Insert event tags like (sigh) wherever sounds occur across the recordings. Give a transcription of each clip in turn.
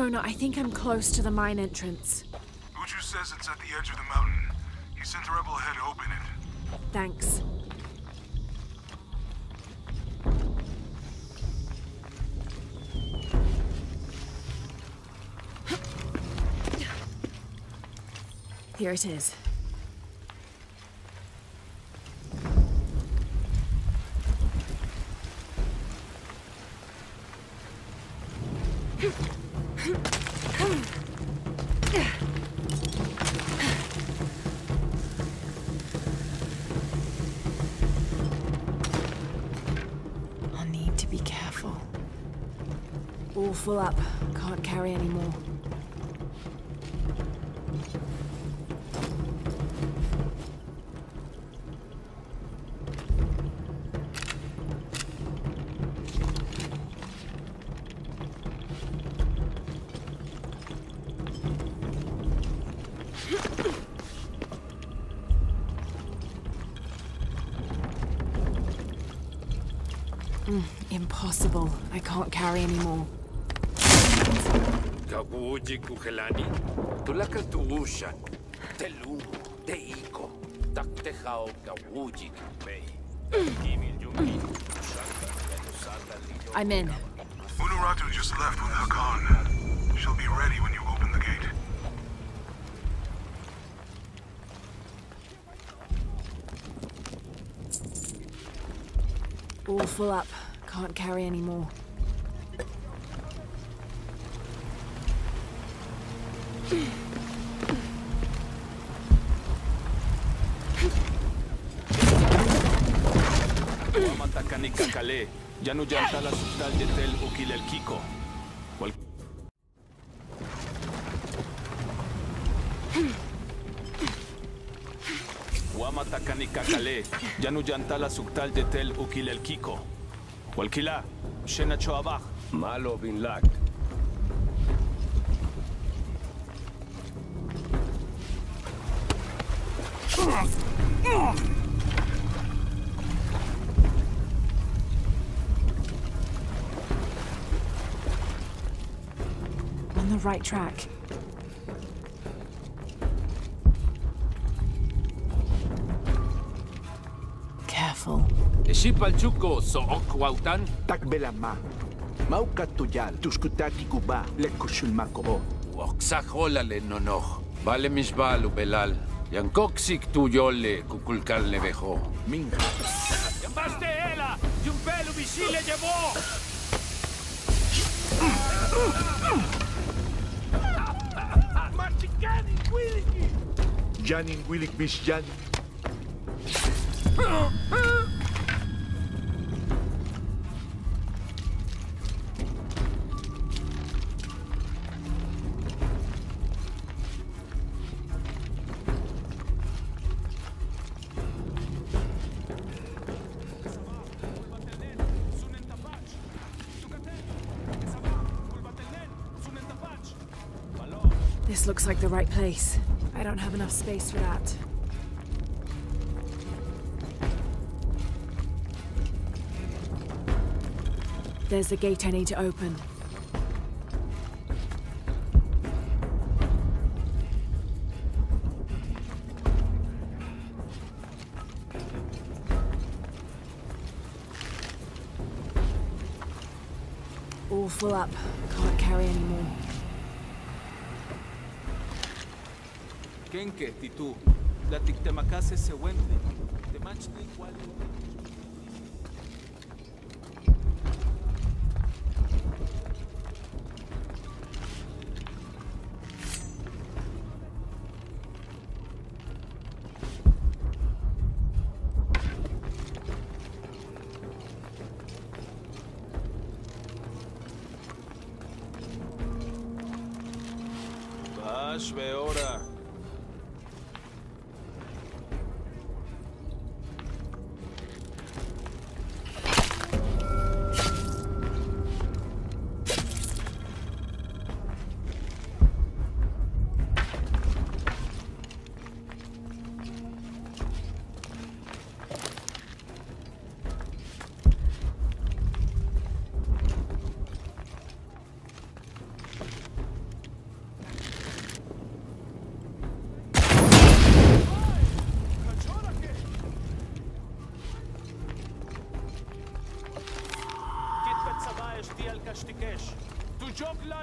Jonah, I think I'm close to the mine entrance. Uchu says it's at the edge of the mountain. He sent a rebel ahead to open it. Thanks. Here it is. I'll need to be careful. All full up. Can't carry any more. Carry any more. Kawuji kuhelani, tulakal tuushan, telugu, teiko, taktejao kawuji kipei. Kimil yumi, I'm in. Unuratu just left with Hakan. She'll be ready when you open the gate. All full up. Can't carry any more. Ya no yanta la subtal de tel ukil el kiko. Wamatakanika kale, ya no yanta la subtal de tel ukil el kiko. Walkila, shena choabach. Malo bin lak. On right track. Careful. Xipalchuco so'okhuautan. Takbelama. Maukatuyal, tuskutaki kuba, lekushulmakobo. Oxajolale nono. Vale misbalu belal. Yankoxik tuyole, kukulcal nevejo. Minga. Yambaste ela, yumpelu le llevó. Janin Janing Willikbish dyan. This looks like the right place. I don't have enough space for that. There's the gate I need to open. tu. La tictemacase se wende. Temachni cual.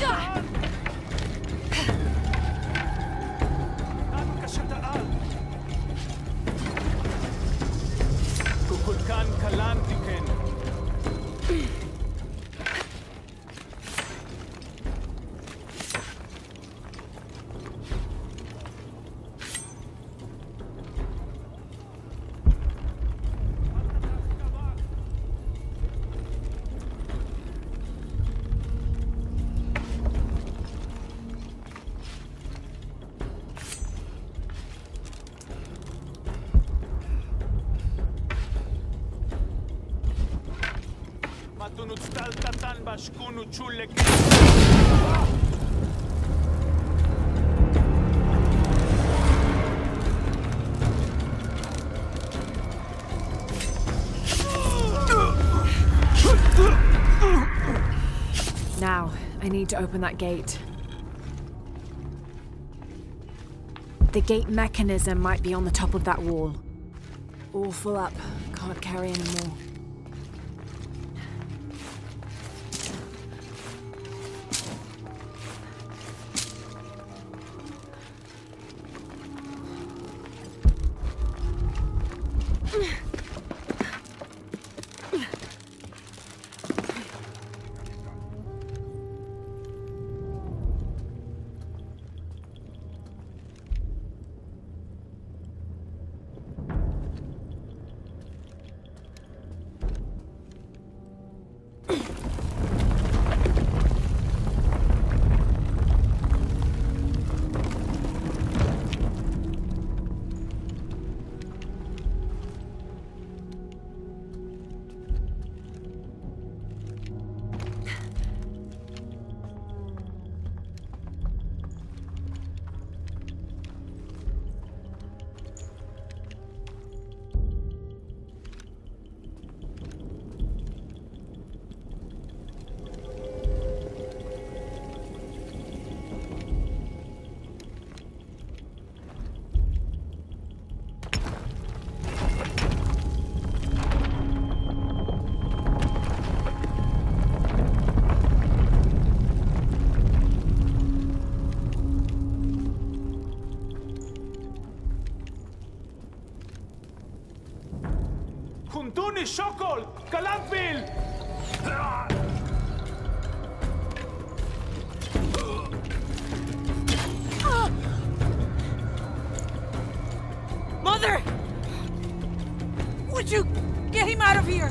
Tchau. unser Land. Need to open that gate. The gate mechanism might be on the top of that wall. All full up. Can't carry any more. Kuntuni shokol Kalampil Mother! Would you get him out of here?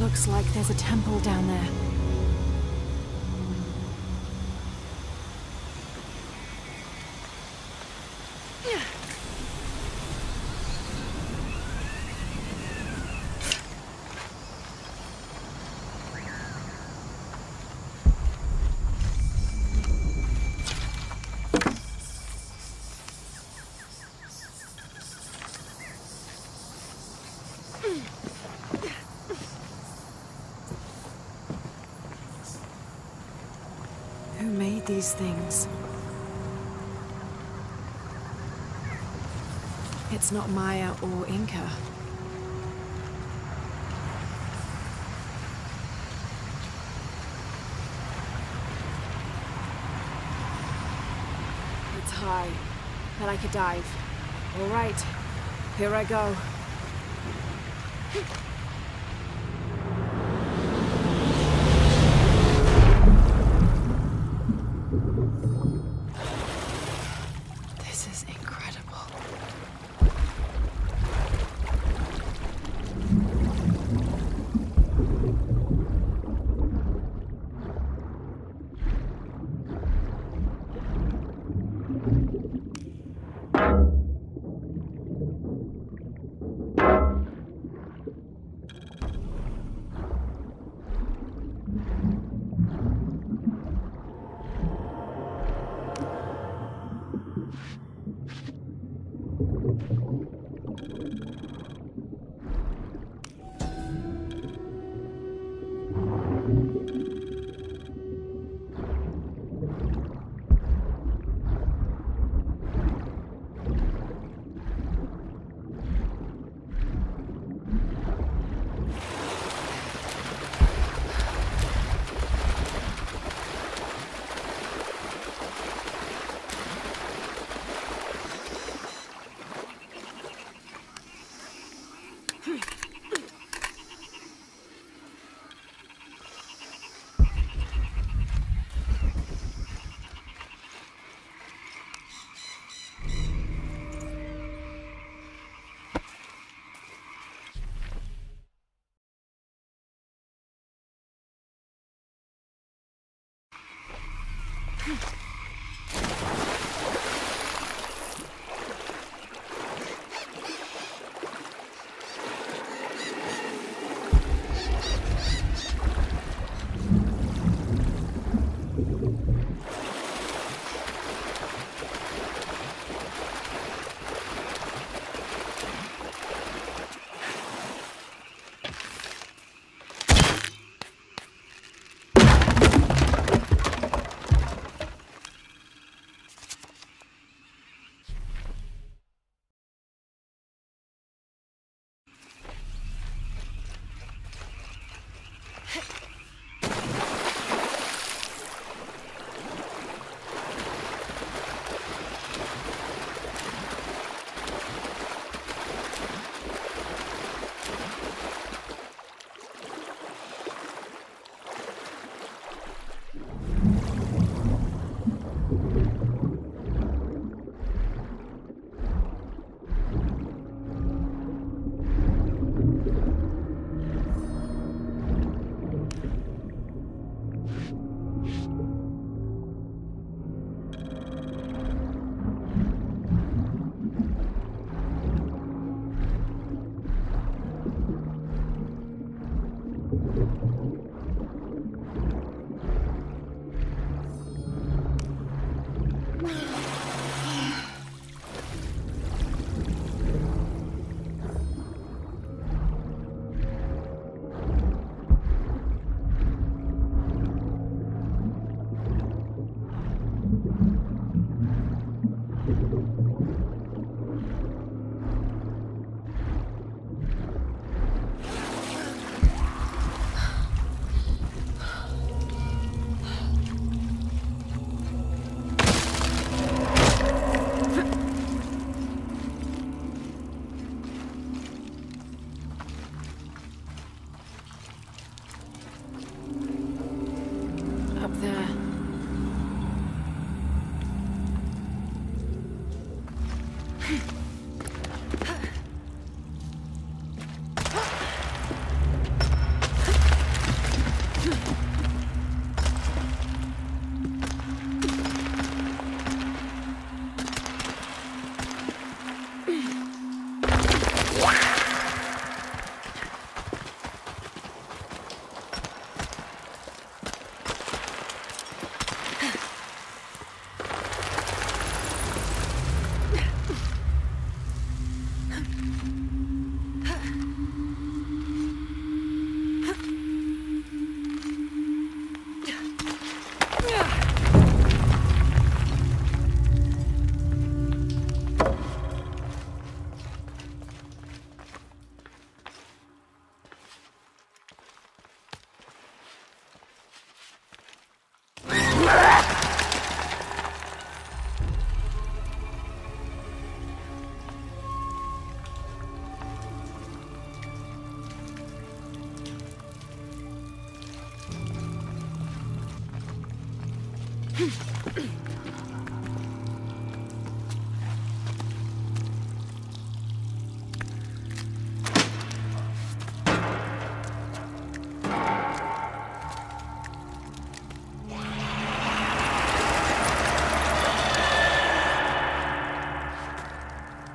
Looks like there's a temple down there. These things? It's not Maya or Inca. It's high, but I could dive. All right, here I go.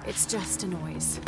It's just a noise.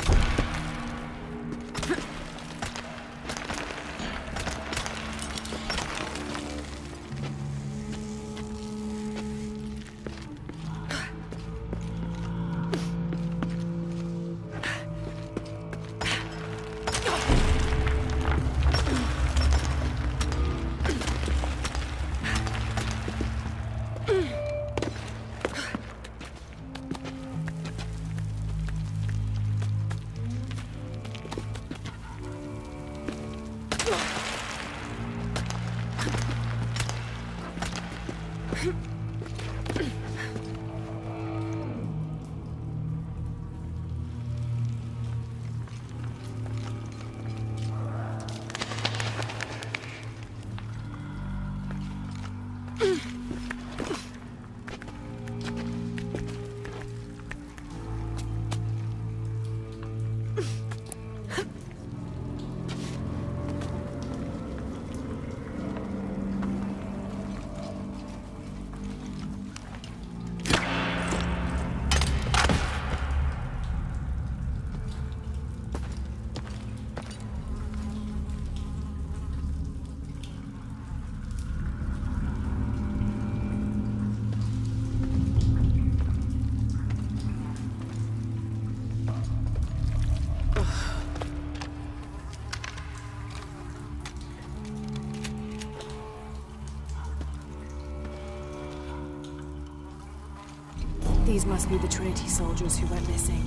These must be the Trinity soldiers who went missing.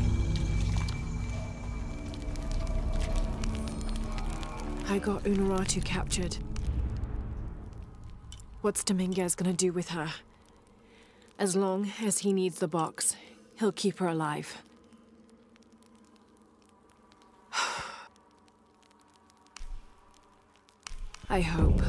I got Unuratu captured. What's Dominguez gonna do with her? As long as he needs the box, he'll keep her alive. (sighs) I hope.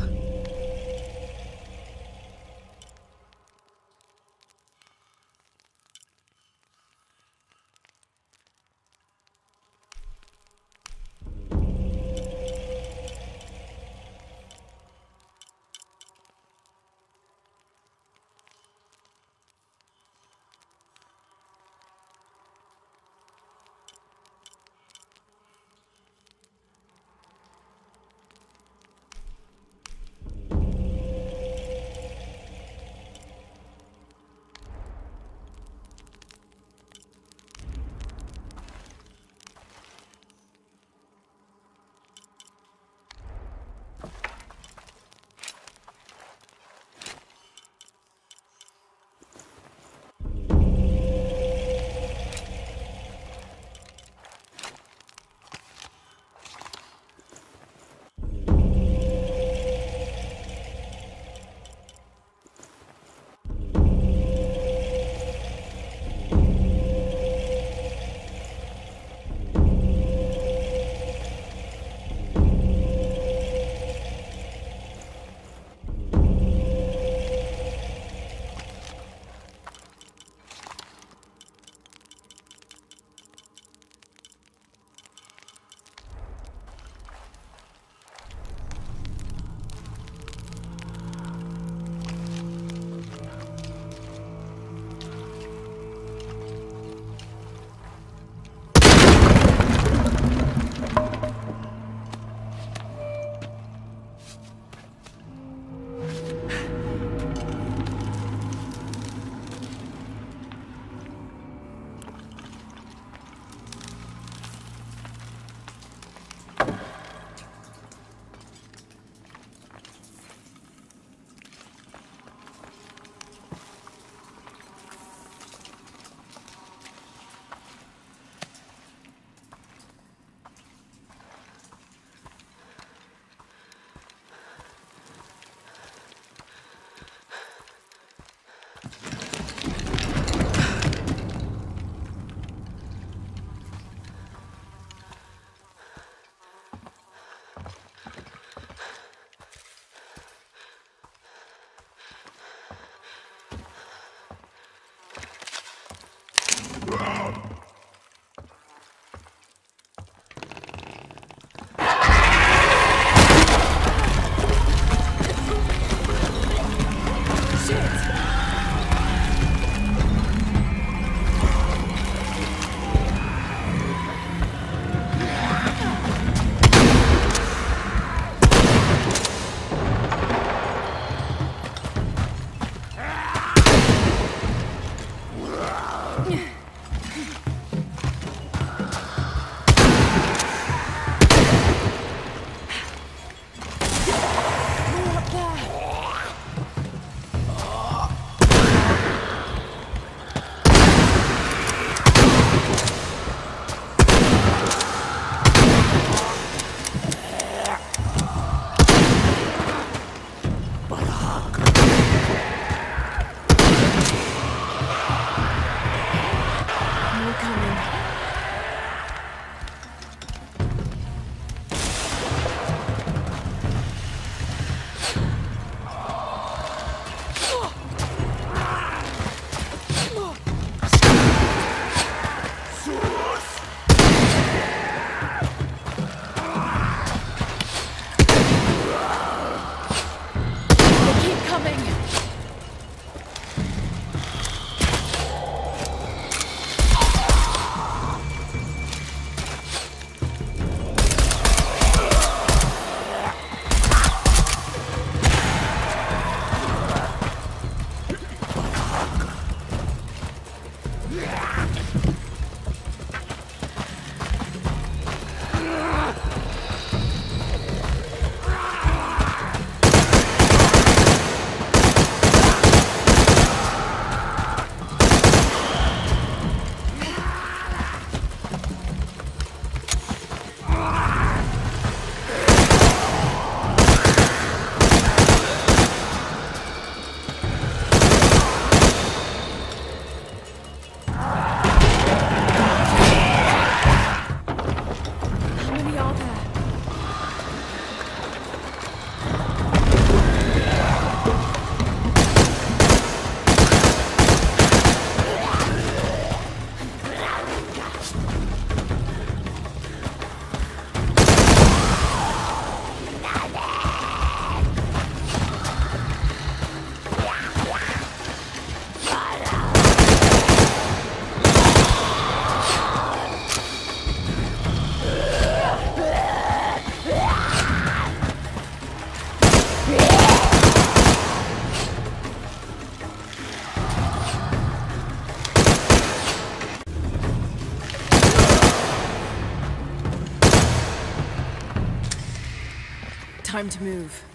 Time to move.